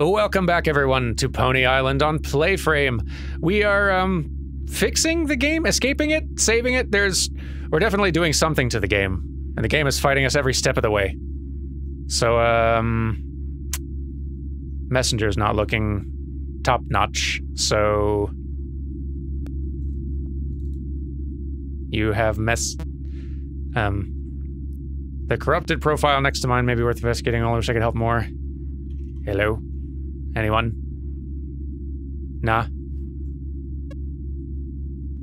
Welcome back, everyone, to Pony Island on PlayFrame. We are, um, fixing the game, escaping it, saving it. There's. We're definitely doing something to the game, and the game is fighting us every step of the way. So, um. Messenger's not looking top notch, so. You have mess. Um. The corrupted profile next to mine may be worth investigating. I wish I could help more. Hello? Anyone? Nah.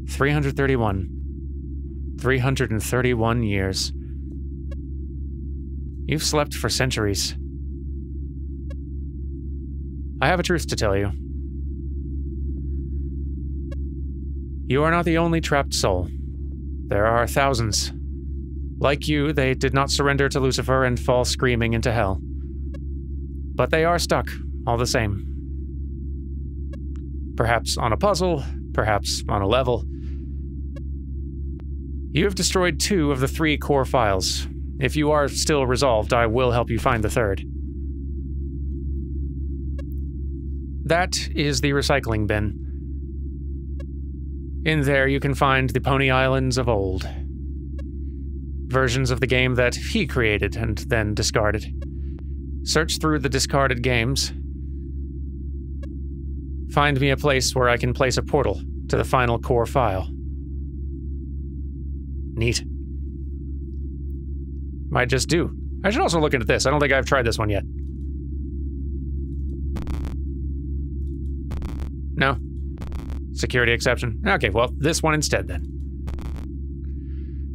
331. 331 years. You've slept for centuries. I have a truth to tell you. You are not the only trapped soul. There are thousands. Like you, they did not surrender to Lucifer and fall screaming into hell. But they are stuck, all the same. Perhaps on a puzzle, perhaps on a level. You have destroyed two of the three core files. If you are still resolved, I will help you find the third. That is the recycling bin. In there, you can find the Pony Islands of old. Versions of the game that he created and then discarded. Search through the discarded games. Find me a place where I can place a portal to the final core file. Neat. Might just do. I should also look into this. I don't think I've tried this one yet. No? Security exception? Okay, well, this one instead then.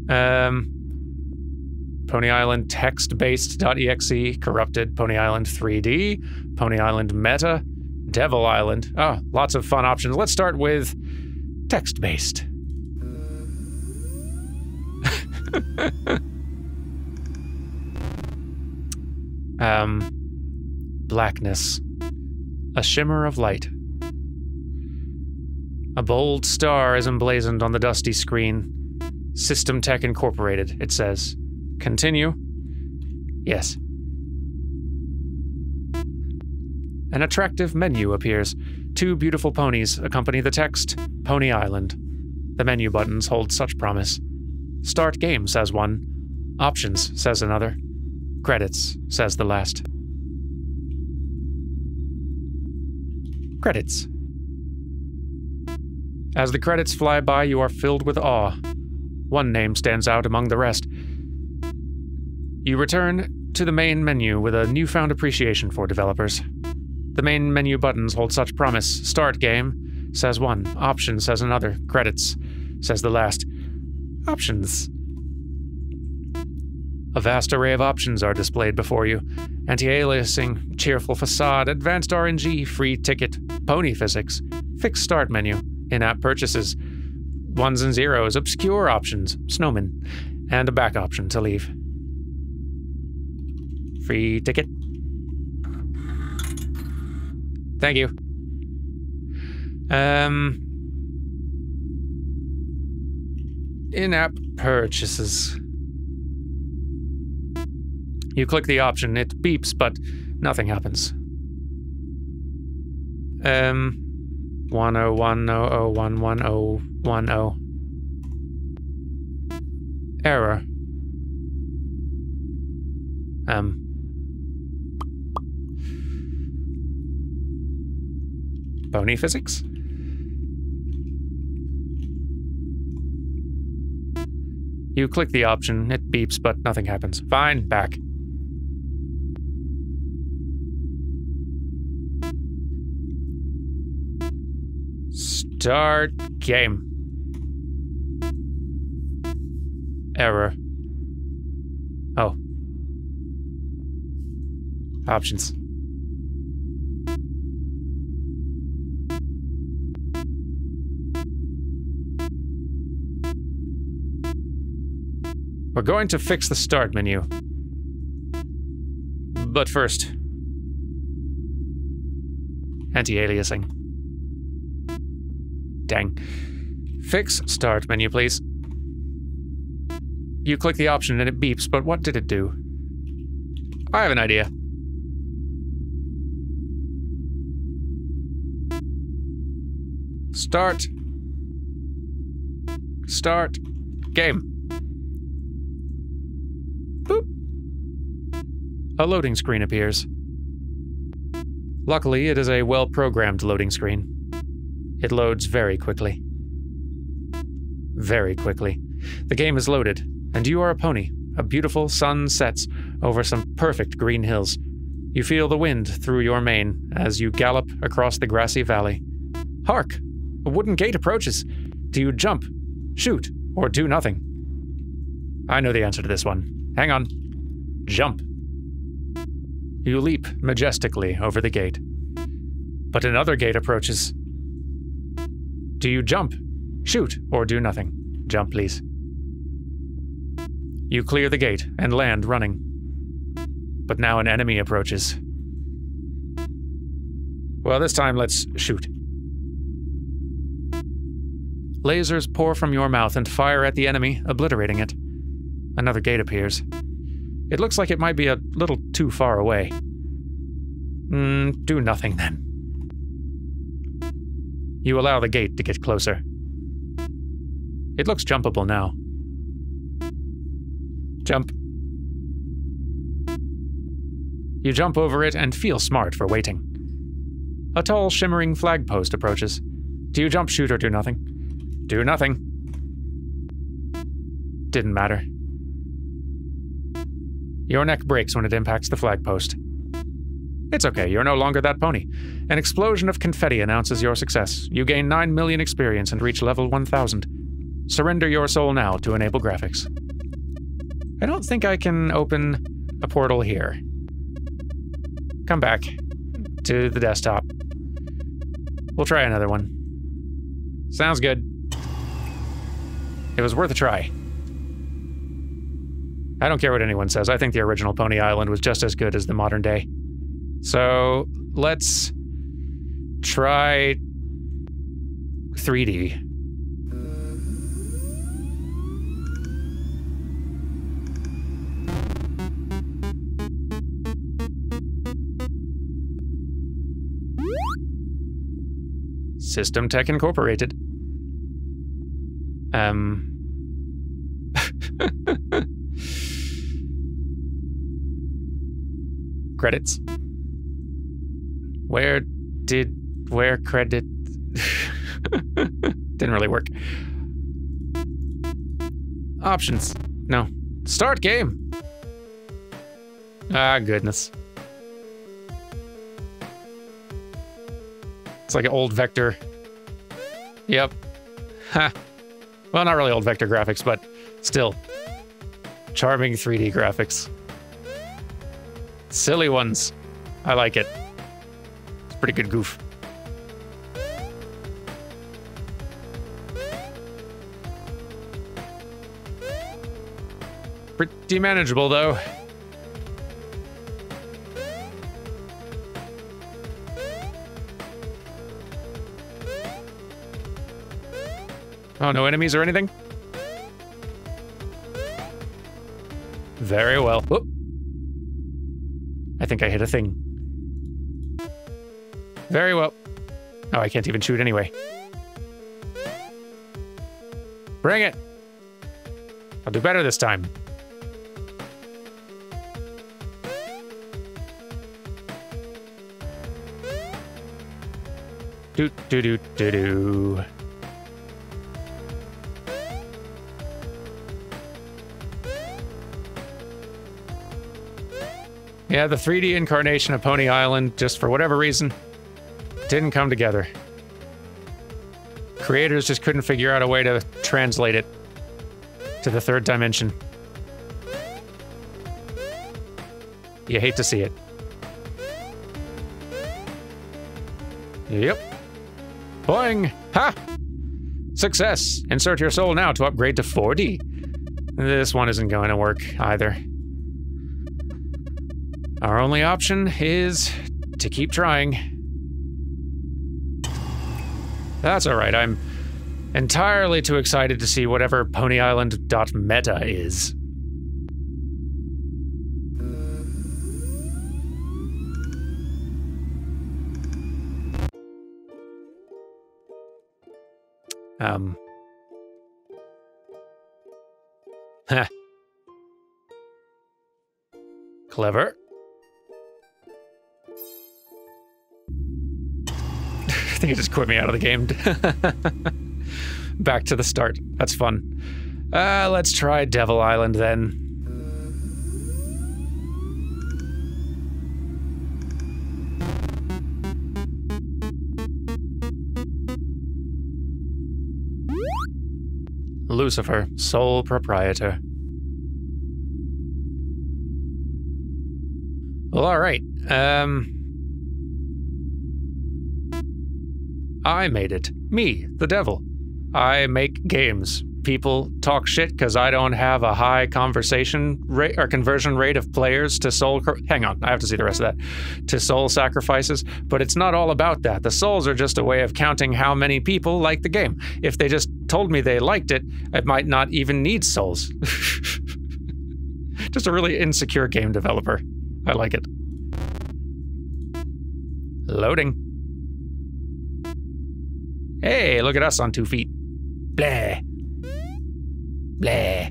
Um, Pony Island text-based.exe, corrupted Pony Island 3D, Pony Island meta, Devil Island. Oh, lots of fun options. Let's start with text-based. um, blackness. A shimmer of light. A bold star is emblazoned on the dusty screen. System Tech Incorporated, it says. Continue. Yes. An attractive menu appears. Two beautiful ponies accompany the text Pony Island. The menu buttons hold such promise. Start game, says one. Options, says another. Credits, says the last. Credits. As the credits fly by, you are filled with awe. One name stands out among the rest. You return to the main menu with a newfound appreciation for developers. The main menu buttons hold such promise. Start game, says one. Option, says another. Credits, says the last. Options. A vast array of options are displayed before you anti aliasing, cheerful facade, advanced RNG, free ticket, pony physics, fixed start menu, in app purchases, ones and zeros, obscure options, snowman, and a back option to leave. Free ticket. Thank you. Um, in app purchases. You click the option, it beeps, but nothing happens. Um, 101001010. Error. Um. Pony physics? You click the option, it beeps, but nothing happens. Fine, back. Start game. Error. Oh. Options. We're going to fix the start menu. But first... Anti-aliasing. Dang. Fix start menu, please. You click the option and it beeps, but what did it do? I have an idea. Start. Start. Game. A loading screen appears. Luckily, it is a well programmed loading screen. It loads very quickly. Very quickly. The game is loaded, and you are a pony. A beautiful sun sets over some perfect green hills. You feel the wind through your mane as you gallop across the grassy valley. Hark! A wooden gate approaches. Do you jump, shoot, or do nothing? I know the answer to this one. Hang on. Jump. You leap majestically over the gate. But another gate approaches. Do you jump, shoot, or do nothing? Jump, please. You clear the gate and land running. But now an enemy approaches. Well, this time let's shoot. Lasers pour from your mouth and fire at the enemy, obliterating it. Another gate appears. It looks like it might be a little too far away. Mm, do nothing then. You allow the gate to get closer. It looks jumpable now. Jump. You jump over it and feel smart for waiting. A tall, shimmering flagpost approaches. Do you jump, shoot, or do nothing? Do nothing. Didn't matter. Your neck breaks when it impacts the flagpost. It's okay, you're no longer that pony. An explosion of confetti announces your success. You gain 9 million experience and reach level 1000. Surrender your soul now to enable graphics. I don't think I can open a portal here. Come back to the desktop. We'll try another one. Sounds good. It was worth a try. I don't care what anyone says. I think the original Pony Island was just as good as the modern day. So let's try 3D. System Tech Incorporated. Um. Credits. Where did. Where credit. Didn't really work. Options. No. Start game. Ah, goodness. It's like an old vector. Yep. Ha. Well, not really old vector graphics, but still. Charming 3D graphics. Silly ones. I like it. It's pretty good goof. Pretty manageable, though. Oh, no enemies or anything? Very well. I think I hit a thing. Very well. Oh, I can't even shoot anyway. Bring it! I'll do better this time. Do do do do do. Yeah, the 3D incarnation of Pony Island, just for whatever reason, didn't come together. Creators just couldn't figure out a way to translate it to the third dimension. You hate to see it. Yep. Boing! Ha! Success! Insert your soul now to upgrade to 4D. This one isn't going to work either. Our only option is to keep trying. That's alright, I'm entirely too excited to see whatever Pony Island.meta is. Um. Heh. Clever. Think it just quit me out of the game. Back to the start. That's fun. Uh, let's try Devil Island then. Lucifer, sole proprietor. Well, all right. Um, I made it. Me, the devil. I make games. People talk shit because I don't have a high conversation rate or conversion rate of players to soul. Hang on, I have to see the rest of that. To soul sacrifices, but it's not all about that. The souls are just a way of counting how many people like the game. If they just told me they liked it, I might not even need souls. just a really insecure game developer. I like it. Loading. Hey, look at us on two feet. Blah. Blah.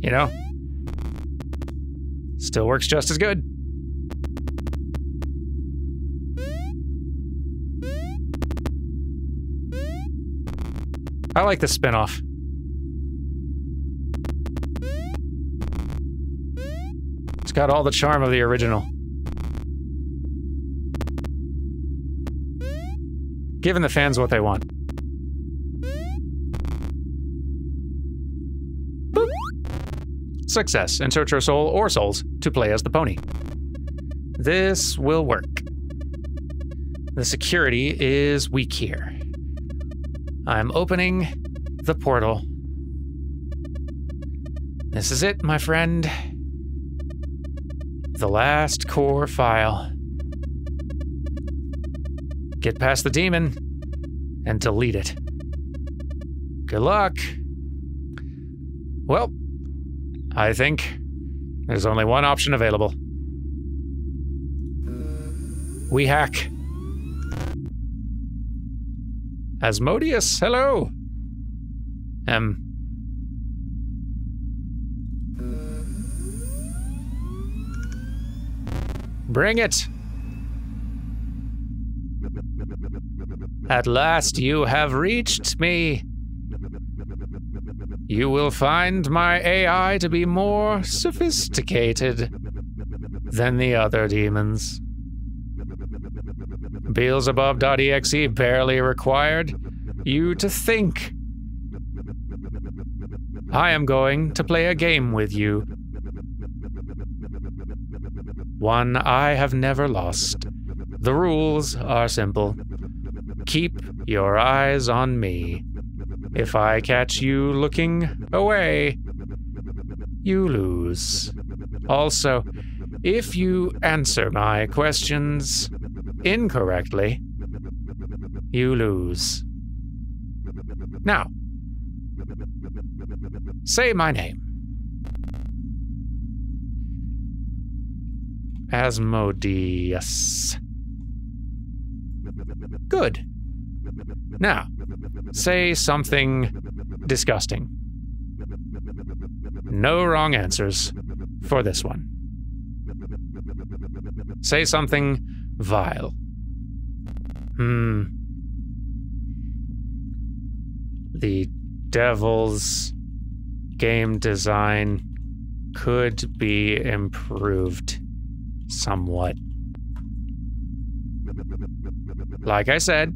You know, still works just as good. I like the spinoff. It's got all the charm of the original. Giving the fans what they want. Boop. Success. Insert your soul or souls to play as the pony. This will work. The security is weak here. I'm opening the portal. This is it, my friend the last core file. Get past the demon and delete it. Good luck. Well, I think there's only one option available. We hack. Asmodeus, hello. Um, Bring it! At last you have reached me. You will find my AI to be more sophisticated than the other demons. Beelzebub.exe barely required you to think. I am going to play a game with you one I have never lost. The rules are simple. Keep your eyes on me. If I catch you looking away, you lose. Also, if you answer my questions incorrectly, you lose. Now, say my name. Asmodeus. Good. Now, say something disgusting. No wrong answers for this one. Say something vile. Hmm. The devil's game design could be improved somewhat. Like I said,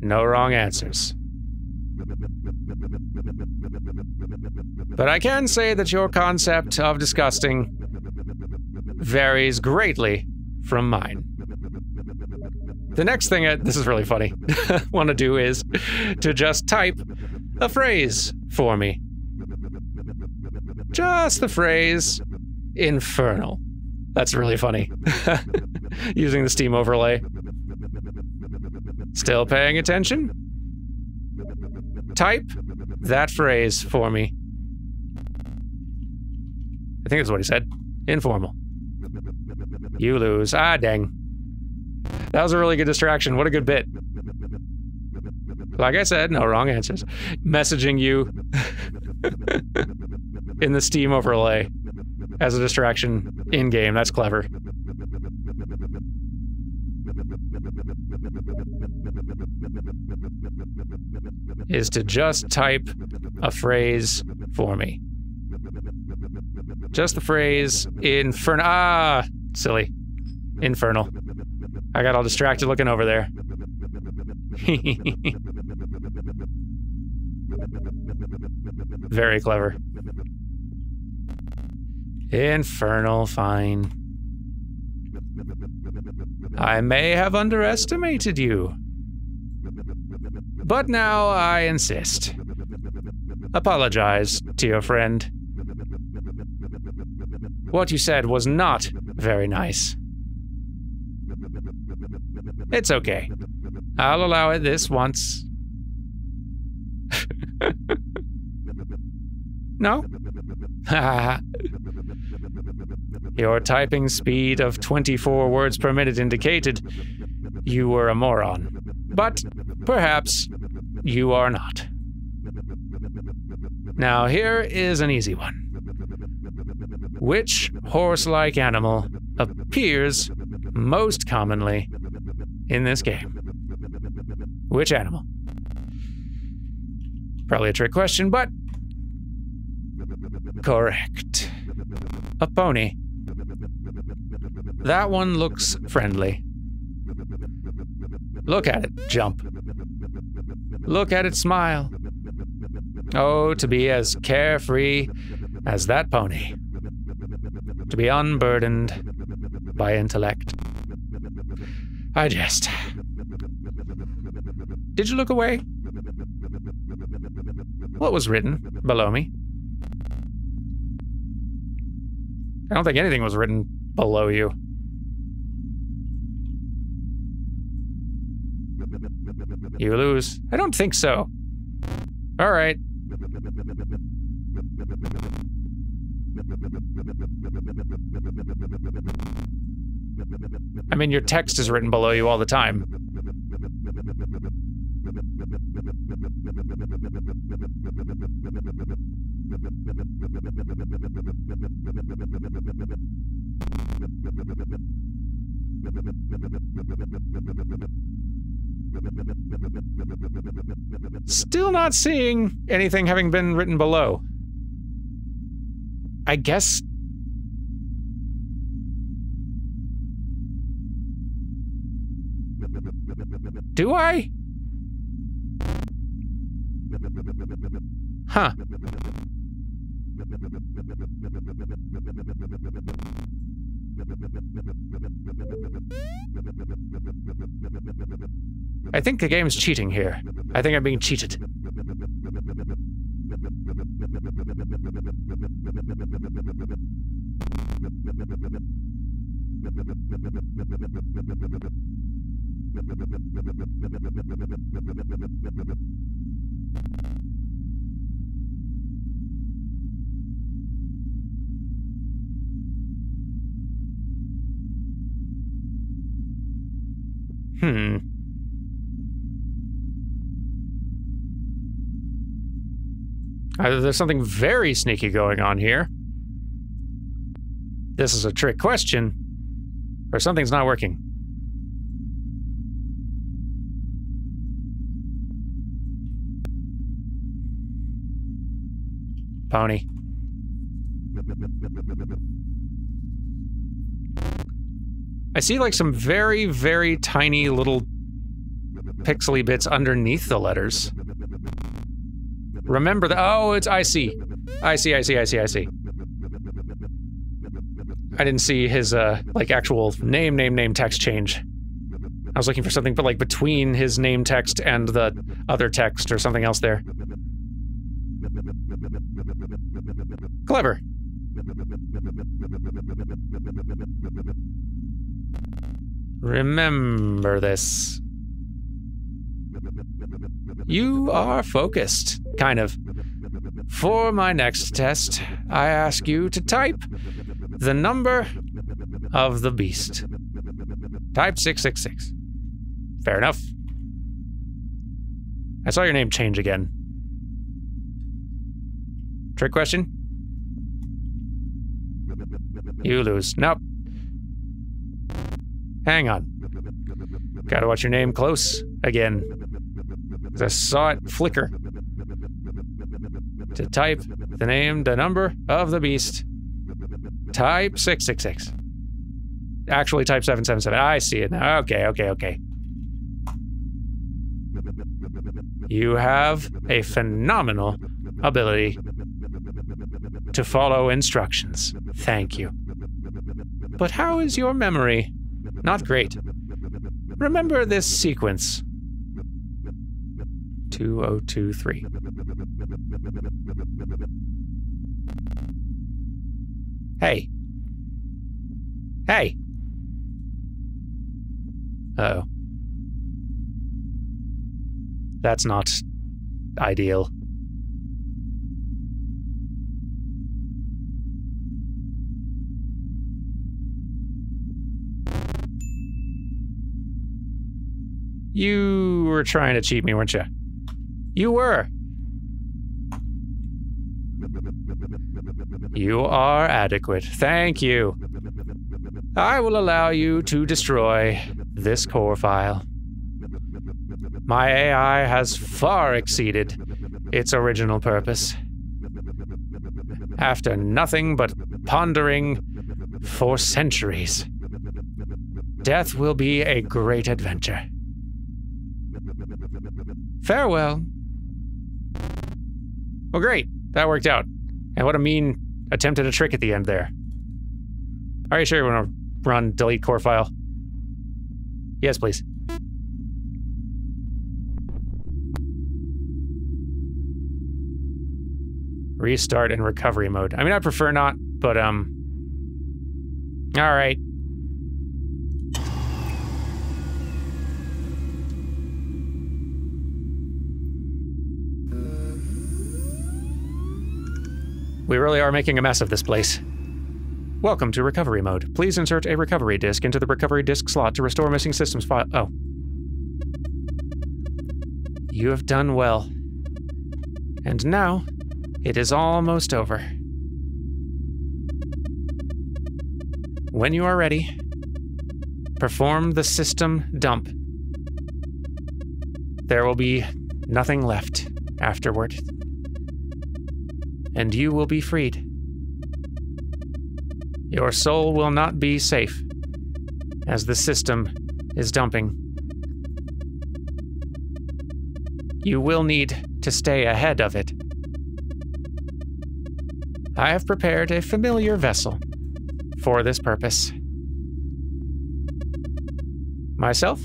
no wrong answers. But I can say that your concept of disgusting varies greatly from mine. The next thing I, this is really funny, want to do is to just type a phrase for me. Just the phrase infernal. That's really funny. Using the Steam overlay. Still paying attention? Type that phrase for me. I think that's what he said. Informal. You lose. Ah, dang. That was a really good distraction. What a good bit. Like I said, no wrong answers. Messaging you in the Steam overlay as a distraction in game. That's clever. Is to just type a phrase for me. Just the phrase infernal. Ah, silly. Infernal. I got all distracted looking over there. Very clever. Infernal, fine. I may have underestimated you. But now I insist. Apologize to your friend. What you said was not very nice. It's okay. I'll allow it this once. no? Your typing speed of 24 words per minute indicated you were a moron. But perhaps you are not. Now, here is an easy one. Which horse like animal appears most commonly in this game? Which animal? Probably a trick question, but correct. A pony. That one looks friendly. Look at it jump. Look at it smile. Oh, to be as carefree as that pony to be unburdened by intellect. I jest. Did you look away? What was written below me? I don't think anything was written below you. You lose. I don't think so. All right. I mean, your text is written below you all the time. Still not seeing anything having been written below. I guess. Do I? Huh. I think the game's cheating here. I think I'm being cheated. Hmm. Either there's something very sneaky going on here. This is a trick question, or something's not working. Pony. I see like some very, very tiny little pixely bits underneath the letters. Remember that. Oh, it's I see. I see, I see, I see, I see. I didn't see his, uh, like, actual name, name, name text change. I was looking for something, but like between his name text and the other text or something else there. Clever. Remember this. You are focused, kind of. For my next test, I ask you to type the number of the beast. Type 666. Fair enough. I saw your name change again. Trick question? You lose. Nope. Hang on. Gotta watch your name close again. I saw it flicker. To type the name, the number of the beast. Type 666. Actually, type 777. I see it now. Okay, okay, okay. You have a phenomenal ability to follow instructions. Thank you. But how is your memory? Not great. Remember this sequence 2023. Hey. Oh. That's not ideal. You were trying to cheat me, weren't you? You were. You are adequate. Thank you. I will allow you to destroy this core file. My AI has far exceeded its original purpose. After nothing but pondering for centuries, death will be a great adventure. Farewell. Well, great. That worked out. And what a mean attempt at a trick at the end there. Are you sure you want to run delete core file? Yes, please. Restart in recovery mode. I mean, I prefer not, but, um... Alright. We really are making a mess of this place. Welcome to recovery mode. Please insert a recovery disk into the recovery disk slot to restore missing systems file. Oh. You have done well. And now, it is almost over. When you are ready, perform the system dump. There will be nothing left afterward and you will be freed. Your soul will not be safe, as the system is dumping. You will need to stay ahead of it. I have prepared a familiar vessel for this purpose. Myself,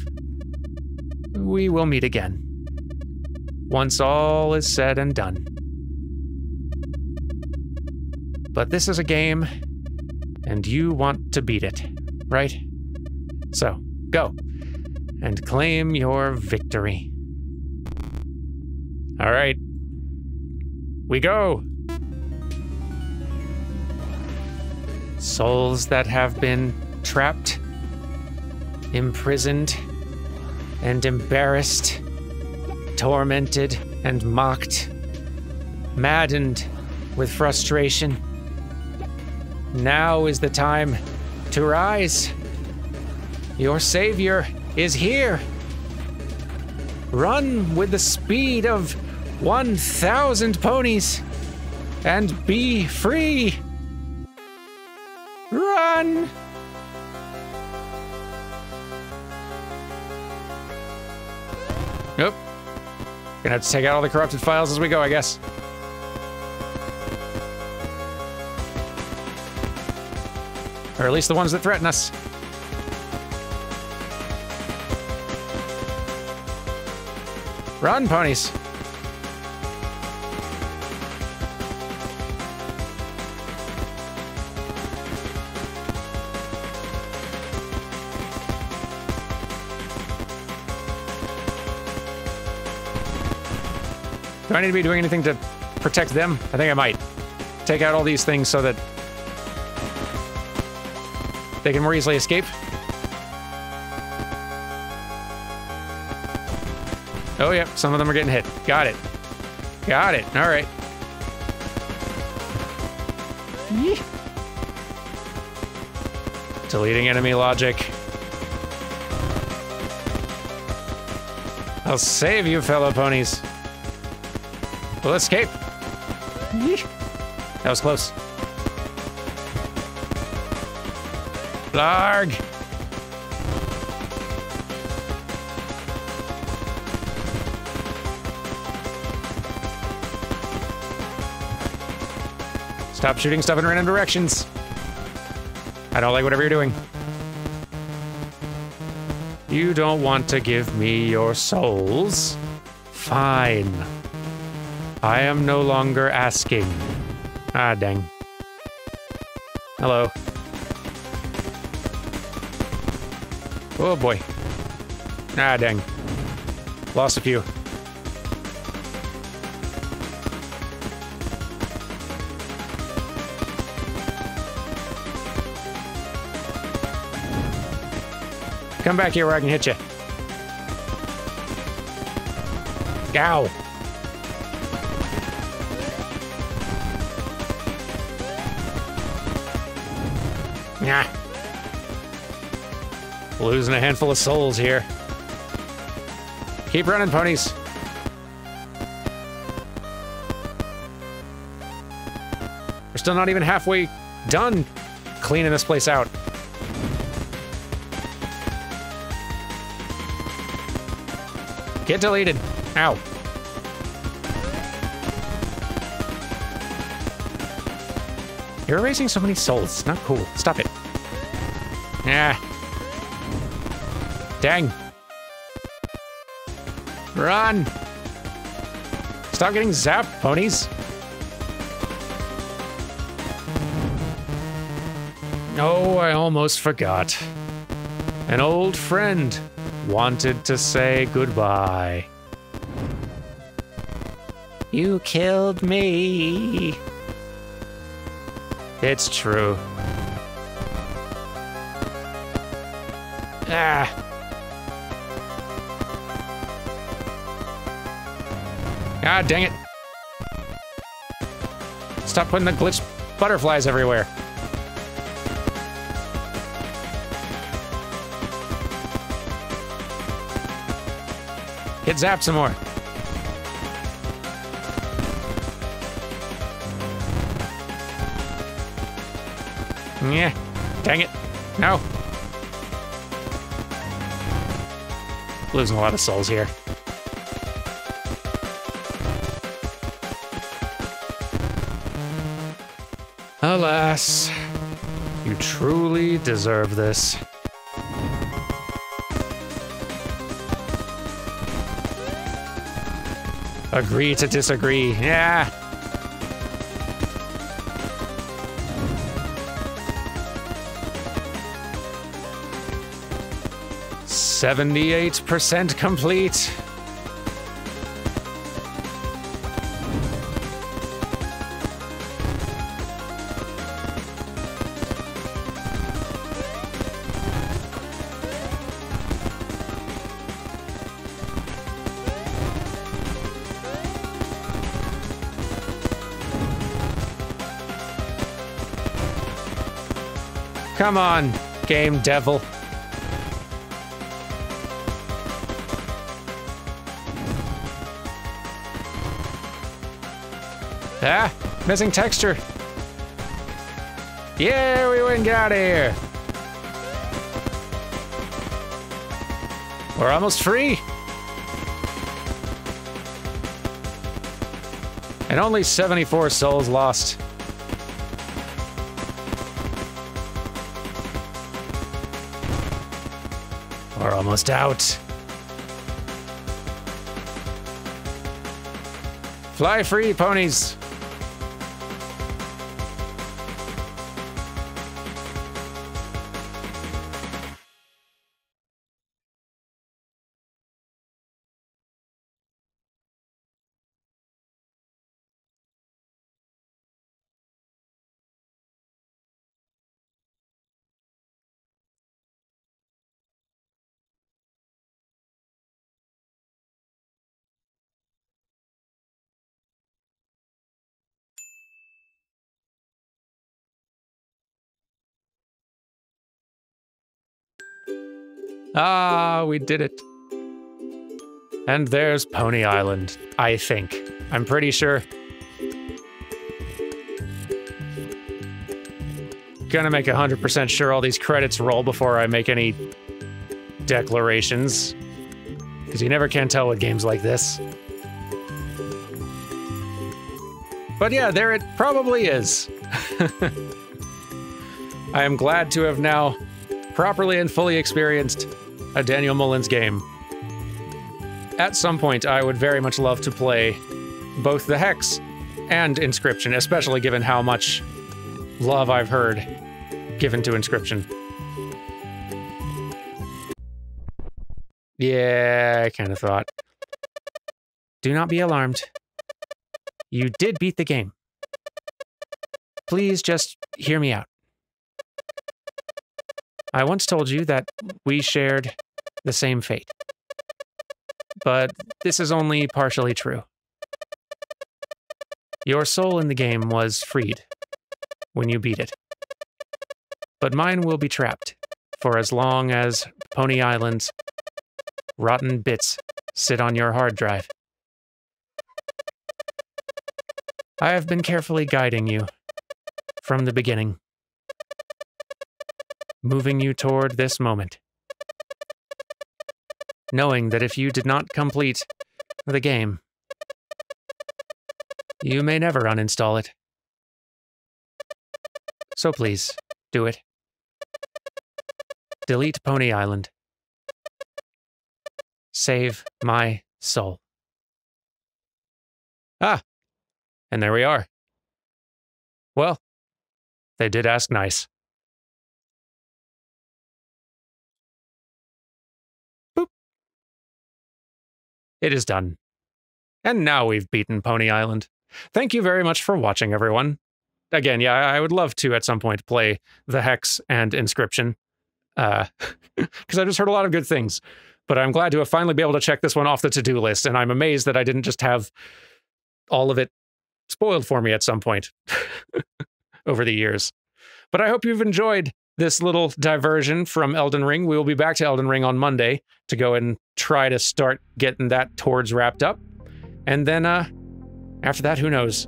we will meet again. Once all is said and done. But this is a game, and you want to beat it, right? So, go and claim your victory. All right. We go. Souls that have been trapped, imprisoned, and embarrassed, tormented and mocked, maddened with frustration now is the time to rise. Your savior is here. Run with the speed of 1,000 ponies and be free. Run! Nope. Gonna have to take out all the corrupted files as we go, I guess. Or at least the ones that threaten us. Run, ponies. Do I need to be doing anything to protect them? I think I might. take out all these things so that they can more easily escape. Oh, yep, some of them are getting hit. Got it. Got it. All right. Deleting enemy logic. I'll save you, fellow ponies. We'll escape. That was close. Blarg! Stop shooting stuff in random directions. I don't like whatever you're doing. You don't want to give me your souls? Fine. I am no longer asking. Ah, dang. Hello. Oh boy. Ah, dang. Lost a few. Come back here where I can hit you. Ow. Losing a handful of souls here. Keep running, ponies. We're still not even halfway done cleaning this place out. Get deleted. Ow. You're erasing so many souls. It's not cool. Stop it. Yeah. Dang. Run! Stop getting zapped, ponies. Oh, I almost forgot. An old friend wanted to say goodbye. You killed me. It's true. Ah. God dang it. Stop putting the glitch butterflies everywhere. Get zapped some more. Yeah. Dang it. No. Losing a lot of souls here. Alas, you truly deserve this. Agree to disagree. Yeah. Seventy-eight percent complete. Come on, game devil. Ah, missing texture. Yeah, we win, get out of here. We're almost free. And only 74 souls lost. Almost out. Fly free, ponies. Ah, we did it. And there's Pony Island, I think. I'm pretty sure. Gonna make 100% sure all these credits roll before I make any declarations. Because you never can tell with games like this. But yeah, there it probably is. I am glad to have now properly and fully experienced a Daniel Mullins game. At some point, I would very much love to play both the Hex and Inscryption, especially given how much love I've heard given to Inscryption. Yeah, I kind of thought. Do not be alarmed. You did beat the game. Please just hear me out. I once told you that we shared the same fate. But this is only partially true. Your soul in the game was freed when you beat it. But mine will be trapped for as long as Pony Island's rotten bits sit on your hard drive. I have been carefully guiding you from the beginning moving you toward this moment. Knowing that if you did not complete the game, you may never uninstall it. So please, do it. Delete Pony Island. Save my soul. Ah, and there we are. Well, they did ask nice. It is done. And now we've beaten Pony Island. Thank you very much for watching, everyone. Again, yeah, I would love to at some point play the Hex and Inscryption, because uh, I just heard a lot of good things. But I'm glad to have finally be able to check this one off the to-do list, and I'm amazed that I didn't just have all of it spoiled for me at some point over the years. But I hope you've enjoyed this little diversion from Elden Ring. We will be back to Elden Ring on Monday to go and try to start getting that towards wrapped up. And then uh after that, who knows?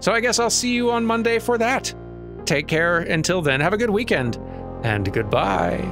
So I guess I'll see you on Monday for that. Take care until then. Have a good weekend and goodbye.